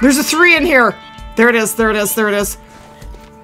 There's a three in here. There it is, there it is, there it is.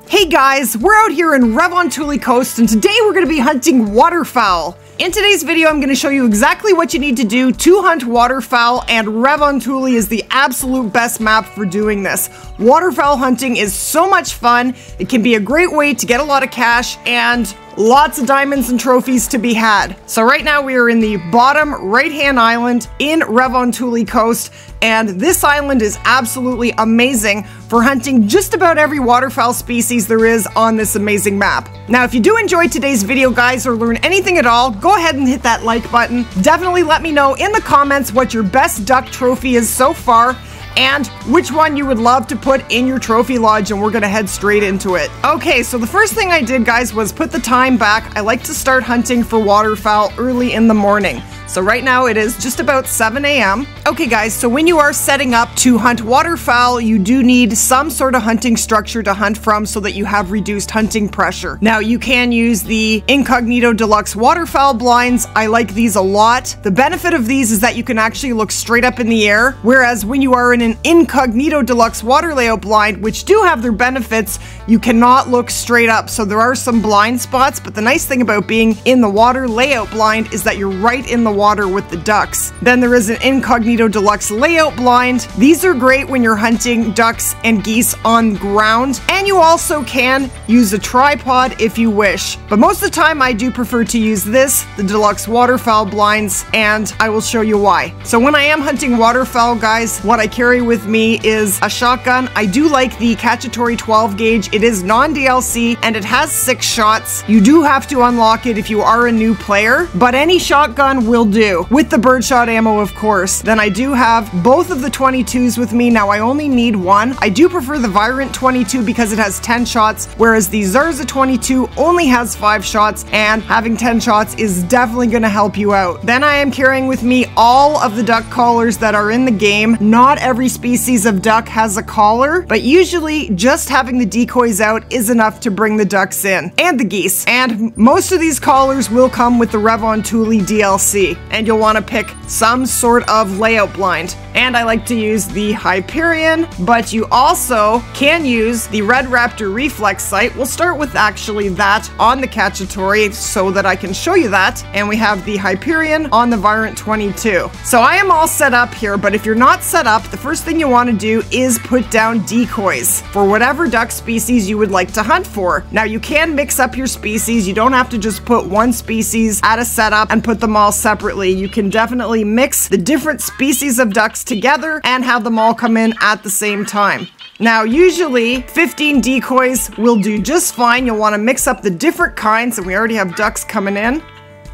Hey guys, we're out here in Revontuli Coast and today we're going to be hunting waterfowl. In today's video, I'm going to show you exactly what you need to do to hunt waterfowl, and Revontuli is the absolute best map for doing this. Waterfowl hunting is so much fun, it can be a great way to get a lot of cash, and lots of diamonds and trophies to be had. So right now we are in the bottom right-hand island in Revontuli Coast, and this island is absolutely amazing for hunting just about every waterfowl species there is on this amazing map. Now, if you do enjoy today's video, guys, or learn anything at all, go ahead and hit that like button. Definitely let me know in the comments what your best duck trophy is so far and which one you would love to put in your trophy lodge and we're gonna head straight into it. Okay, so the first thing I did guys was put the time back. I like to start hunting for waterfowl early in the morning. So right now it is just about 7 a.m. Okay guys, so when you are setting up to hunt waterfowl, you do need some sort of hunting structure to hunt from so that you have reduced hunting pressure. Now you can use the Incognito Deluxe waterfowl blinds. I like these a lot. The benefit of these is that you can actually look straight up in the air, whereas when you are in an Incognito Deluxe water layout blind, which do have their benefits, you cannot look straight up. So there are some blind spots, but the nice thing about being in the water layout blind is that you're right in the water with the ducks. Then there is an Incognito Deluxe layout blind. These are great when you're hunting ducks and geese on ground. And you also can use a tripod if you wish. But most of the time I do prefer to use this, the Deluxe Waterfowl blinds, and I will show you why. So when I am hunting waterfowl, guys, what I carry with me is a shotgun. I do like the Cacciatore 12 gauge. It is non-DLC and it has six shots. You do have to unlock it if you are a new player, but any shotgun will do, with the birdshot ammo of course. Then I do have both of the 22s with me. Now I only need one. I do prefer the Virant 22 because it has 10 shots, whereas the Zarza 22 only has 5 shots, and having 10 shots is definitely going to help you out. Then I am carrying with me all of the duck callers that are in the game. Not every species of duck has a caller, but usually just having the decoys out is enough to bring the ducks in, and the geese. And most of these callers will come with the Revontuli DLC and you'll want to pick some sort of layout blind. And I like to use the Hyperion, but you also can use the Red Raptor Reflex sight. We'll start with actually that on the Cacciatore so that I can show you that. And we have the Hyperion on the Virant 22. So I am all set up here, but if you're not set up, the first thing you want to do is put down decoys for whatever duck species you would like to hunt for. Now you can mix up your species. You don't have to just put one species at a setup and put them all separately separately. You can definitely mix the different species of ducks together and have them all come in at the same time. Now, usually 15 decoys will do just fine. You'll want to mix up the different kinds, and we already have ducks coming in.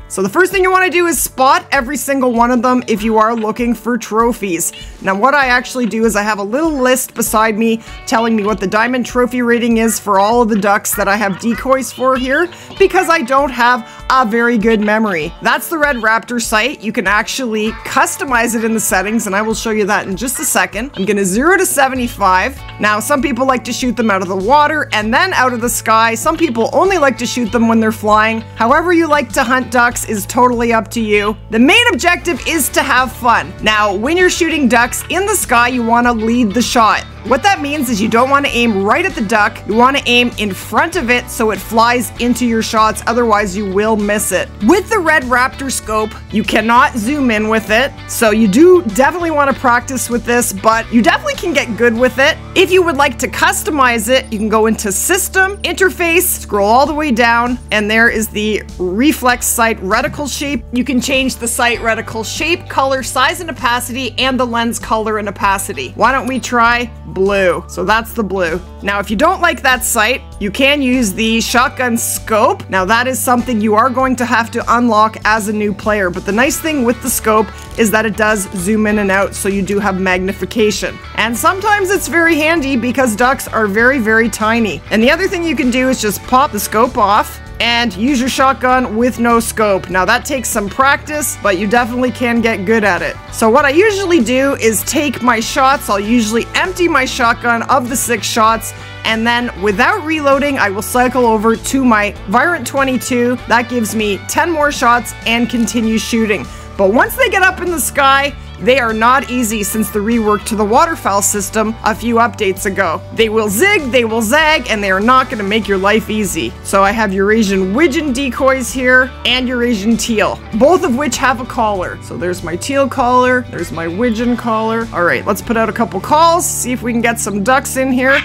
So the first thing you want to do is spot every single one of them if you are looking for trophies. Now what I actually do is I have a little list beside me telling me what the diamond trophy rating is for all of the ducks that I have decoys for here because I don't have a very good memory. That's the Red Raptor sight. You can actually customize it in the settings and I will show you that in just a second. I'm gonna 0 to 75. Now some people like to shoot them out of the water and then out of the sky. Some people only like to shoot them when they're flying. However you like to hunt ducks is totally up to you. The main objective is to have fun. Now, when you're shooting ducks in the sky, you want to lead the shot. What that means is you don't want to aim right at the duck, you want to aim in front of it so it flies into your shots, otherwise you will miss it. With the Red Raptor scope, you cannot zoom in with it, so you do definitely want to practice with this, but you definitely can get good with it. If you would like to customize it, you can go into System, Interface, scroll all the way down, and there is the Reflex Sight Reticle shape. You can change the sight reticle shape, color, size, and opacity, and the lens color and opacity. Why don't we try blue. So that's the blue. Now, if you don't like that sight, you can use the shotgun scope. Now, that is something you are going to have to unlock as a new player. But the nice thing with the scope is that it does zoom in and out, so you do have magnification. And sometimes it's very handy because ducks are very, very tiny. And the other thing you can do is just pop the scope off and use your shotgun with no scope. Now that takes some practice, but you definitely can get good at it. So what I usually do is take my shots, I'll usually empty my shotgun of the six shots, and then without reloading, I will cycle over to my Virant 22. That gives me 10 more shots and continue shooting. But once they get up in the sky, they are not easy since the rework to the waterfowl system a few updates ago. They will zig, they will zag, and they are not going to make your life easy. So I have Eurasian widgeon decoys here and Eurasian teal, both of which have a caller. So there's my teal caller, there's my widgeon caller. All right, let's put out a couple calls, see if we can get some ducks in here.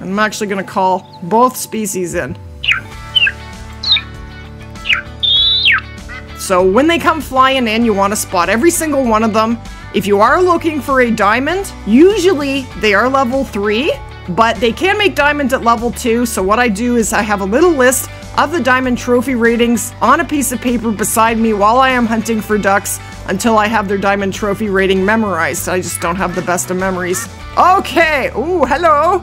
I'm actually going to call both species in. So when they come flying in, you want to spot every single one of them. If you are looking for a diamond, usually they are level 3, but they can make diamonds at level 2. So what I do is I have a little list of the diamond trophy ratings on a piece of paper beside me while I am hunting for ducks until I have their diamond trophy rating memorized. I just don't have the best of memories. Okay, ooh, hello.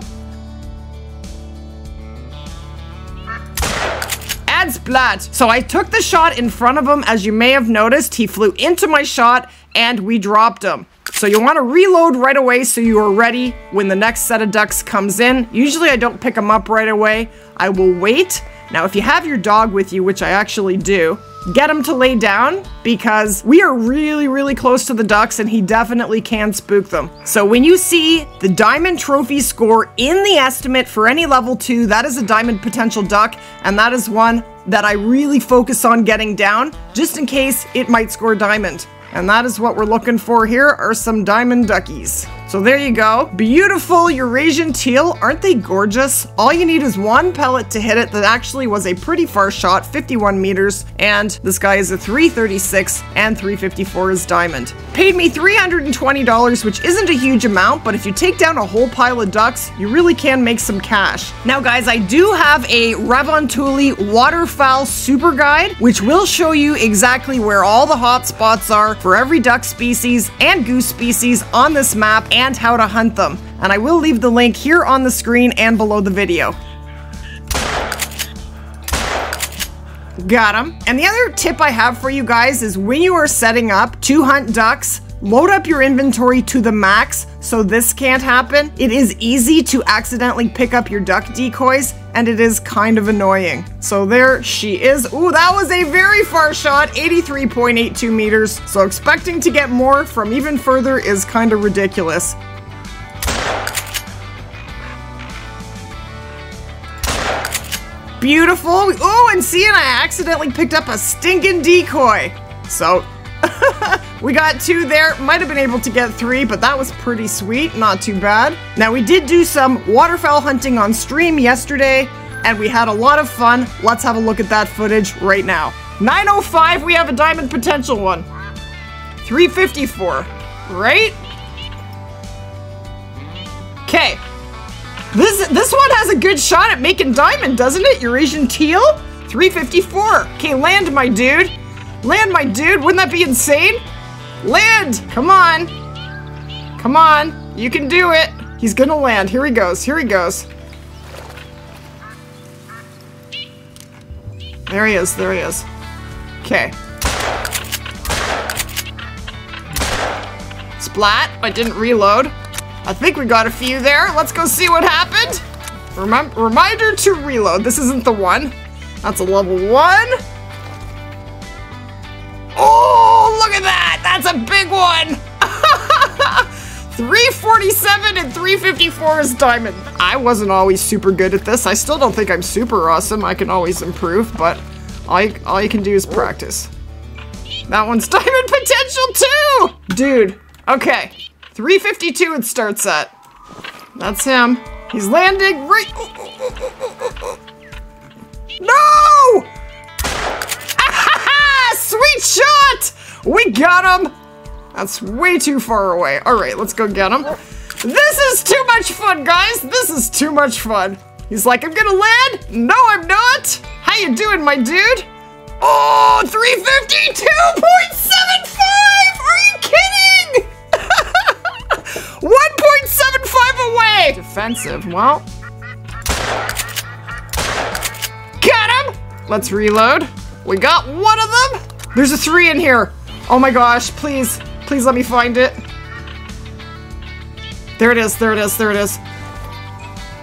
Splat. So I took the shot in front of him. As you may have noticed, he flew into my shot and we dropped him. So you want to reload right away so you are ready when the next set of ducks comes in. Usually I don't pick them up right away. I will wait. Now if you have your dog with you, which I actually do, get him to lay down because we are really, really close to the ducks and he definitely can spook them. So when you see the diamond trophy score in the estimate for any level two, that is a diamond potential duck and that is one that I really focus on getting down just in case it might score diamond. And that is what we're looking for here are some diamond duckies. So there you go. Beautiful Eurasian teal. Aren't they gorgeous? All you need is one pellet to hit it that actually was a pretty far shot, 51 meters. And this guy is a 336 and 354 is diamond. Paid me $320, which isn't a huge amount, but if you take down a whole pile of ducks, you really can make some cash. Now guys, I do have a Revontuli waterfowl super guide, which will show you exactly where all the hot spots are for every duck species and goose species on this map and how to hunt them. And I will leave the link here on the screen and below the video. Got them. And the other tip I have for you guys is when you are setting up to hunt ducks, load up your inventory to the max so this can't happen. It is easy to accidentally pick up your duck decoys and it is kind of annoying. So there she is. Ooh, that was a very far shot, 83.82 meters. So expecting to get more from even further is kind of ridiculous. Beautiful. Oh, and see, and I accidentally picked up a stinking decoy. So we got two there. Might have been able to get three, but that was pretty sweet. Not too bad. Now, we did do some waterfowl hunting on stream yesterday, and we had a lot of fun. Let's have a look at that footage right now. 905, we have a diamond potential one. 354, right? Okay. This, this one has a good shot at making diamond, doesn't it? Eurasian teal? 354. Okay, land, my dude. Land, my dude. Wouldn't that be insane? Land! Come on. Come on. You can do it. He's gonna land. Here he goes. Here he goes. There he is. There he is. Okay. Splat. I didn't reload. I think we got a few there. Let's go see what happened. Remem reminder to reload. This isn't the one. That's a level one. 347 and 354 is diamond. I wasn't always super good at this. I still don't think I'm super awesome. I can always improve, but all you, all you can do is practice. That one's diamond potential too! Dude, okay. 352 it starts at. That's him. He's landing right... No! Sweet shot! We got him! That's way too far away. All right, let's go get him. This is too much fun, guys. This is too much fun. He's like, I'm gonna land. No, I'm not. How you doing, my dude? Oh, 352.75! Are you kidding? 1.75 away! Defensive, well. Got him! Let's reload. We got one of them. There's a three in here. Oh my gosh, please. Please let me find it. There it is, there it is, there it is.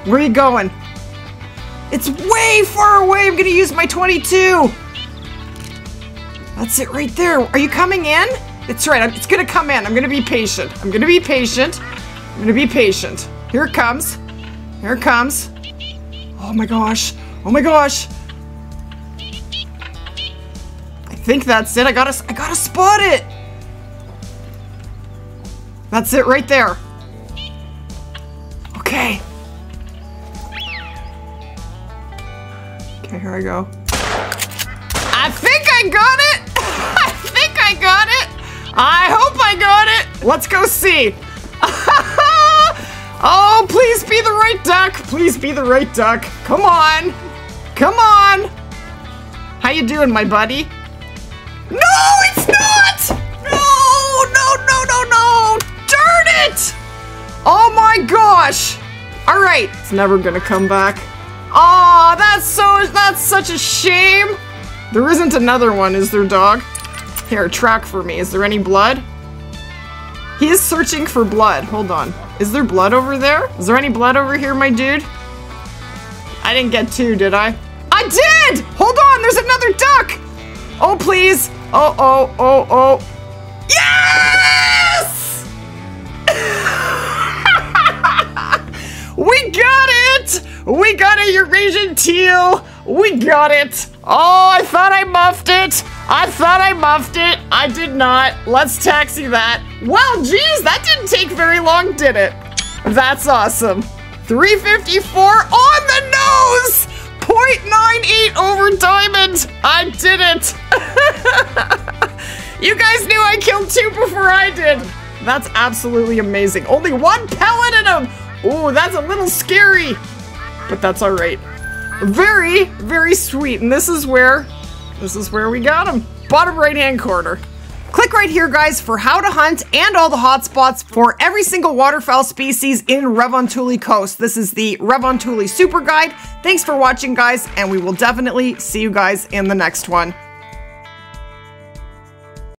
Where are you going? It's way far away. I'm gonna use my 22. That's it right there. Are you coming in? It's right. It's gonna come in. I'm gonna be patient. I'm gonna be patient. I'm gonna be patient. Here it comes. Here it comes. Oh my gosh. Oh my gosh. I think that's it. I gotta, I gotta spot it. That's it right there. Okay. Okay, here I go. I think I got it! I think I got it! I hope I got it! Let's go see. oh, please be the right duck. Please be the right duck. Come on. Come on. How you doing, my buddy? It's never gonna come back. Oh, that's so, that's such a shame. There isn't another one, is there, dog? Here, track for me. Is there any blood? He is searching for blood. Hold on. Is there blood over there? Is there any blood over here, my dude? I didn't get two, did I? I did! Hold on, there's another duck! Oh, please. Oh, oh, oh, oh. Yes! We got it! We got a Eurasian teal! We got it! Oh, I thought I muffed it! I thought I muffed it! I did not. Let's taxi that. Well, geez, that didn't take very long, did it? That's awesome. 354 on the nose! 0.98 over diamond! I did it! you guys knew I killed two before I did! That's absolutely amazing. Only one pellet in him! Ooh, that's a little scary! But that's alright. Very, very sweet. And this is where, this is where we got him. Bottom right hand corner. Click right here, guys, for how to hunt and all the hotspots for every single waterfowl species in Revontuli Coast. This is the Revontuli Super Guide. Thanks for watching, guys, and we will definitely see you guys in the next one.